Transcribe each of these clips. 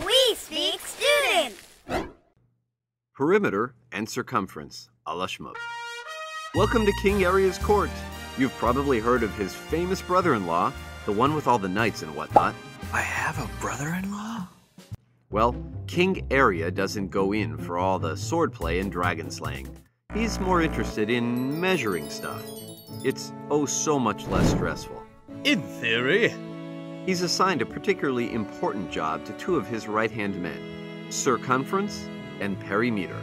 We speak student. Perimeter and circumference, a la shmoop. Welcome to King Aria's court. You've probably heard of his famous brother-in-law, the one with all the knights and whatnot. I have a brother-in-law? Well, King Aria doesn't go in for all the swordplay and dragon slaying. He's more interested in measuring stuff. It's oh so much less stressful. In theory. He's assigned a particularly important job to two of his right-hand men, circumference and perimeter.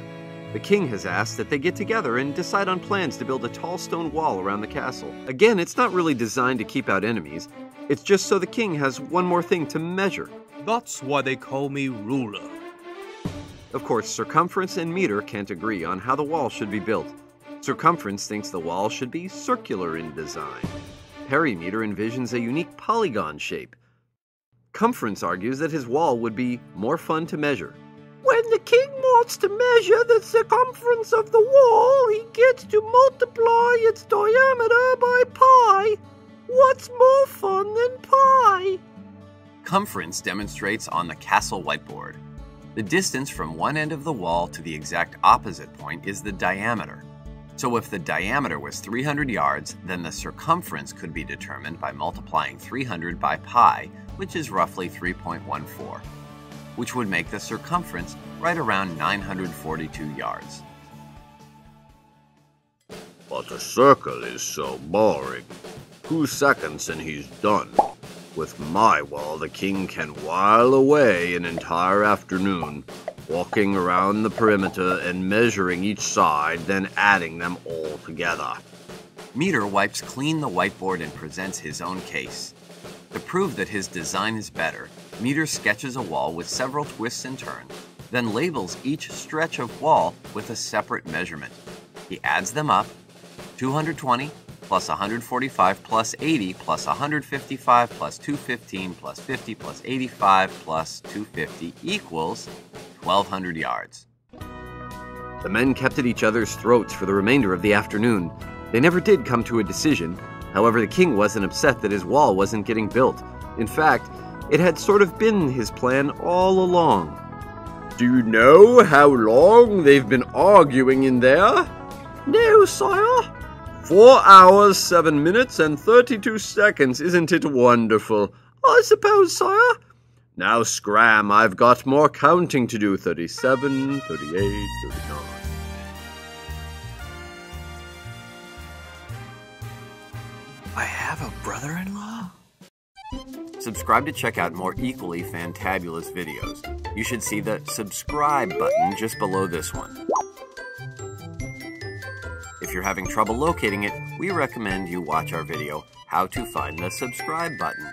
The king has asked that they get together and decide on plans to build a tall stone wall around the castle. Again, it's not really designed to keep out enemies. It's just so the king has one more thing to measure. That's why they call me ruler. Of course, circumference and meter can't agree on how the wall should be built. Circumference thinks the wall should be circular in design. Perimeter envisions a unique polygon shape. Cumference argues that his wall would be more fun to measure. When the king wants to measure the circumference of the wall, he gets to multiply its diameter by pi. What's more fun than pi? Cumference demonstrates on the castle whiteboard. The distance from one end of the wall to the exact opposite point is the diameter. So if the diameter was 300 yards, then the circumference could be determined by multiplying 300 by pi, which is roughly 3.14, which would make the circumference right around 942 yards. But a circle is so boring. Two seconds and he's done. With my wall, the king can while away an entire afternoon, walking around the perimeter and measuring each side, then adding them all together. Meter wipes clean the whiteboard and presents his own case. To prove that his design is better, Meter sketches a wall with several twists and turns, then labels each stretch of wall with a separate measurement. He adds them up 220 plus 145 plus 80 plus 155 plus 215 plus 50 plus 85 plus 250 equals 1,200 yards. The men kept at each other's throats for the remainder of the afternoon. They never did come to a decision. However, the king wasn't upset that his wall wasn't getting built. In fact, it had sort of been his plan all along. Do you know how long they've been arguing in there? No, sire. Four hours, seven minutes, and thirty-two seconds. Isn't it wonderful? I suppose, sire. Now scram, I've got more counting to do. 37, 38, 39. I have a brother-in-law? Subscribe to check out more equally fantabulous videos. You should see the subscribe button just below this one. If you're having trouble locating it, we recommend you watch our video, How to Find the Subscribe Button.